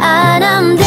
and I'm there